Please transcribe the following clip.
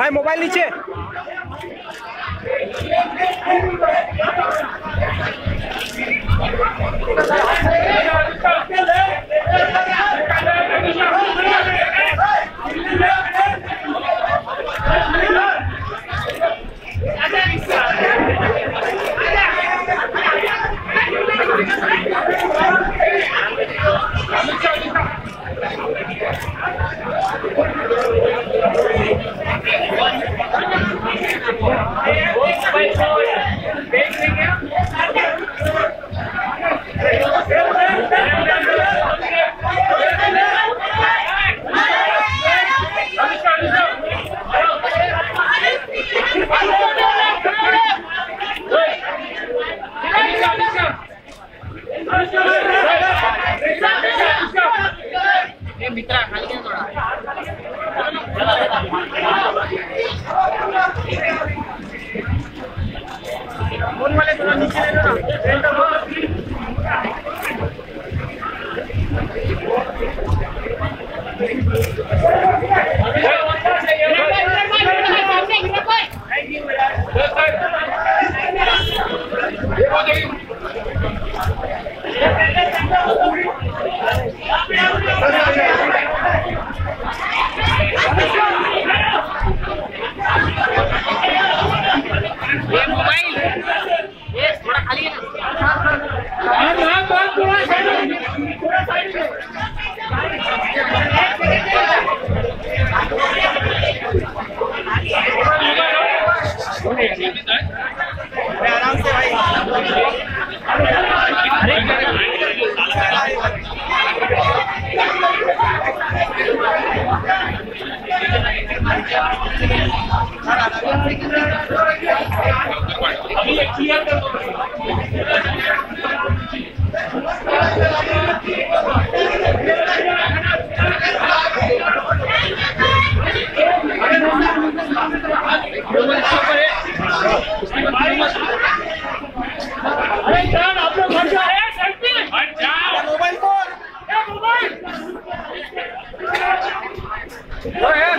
ભાઈ મોબાઈલ નીચે Thank you. भित्रा खाली थोड़ा फ़ोन वाले थोड़ा नीचे ले लो ना आराम से भाई अभी क्लियर कर दो Go ahead.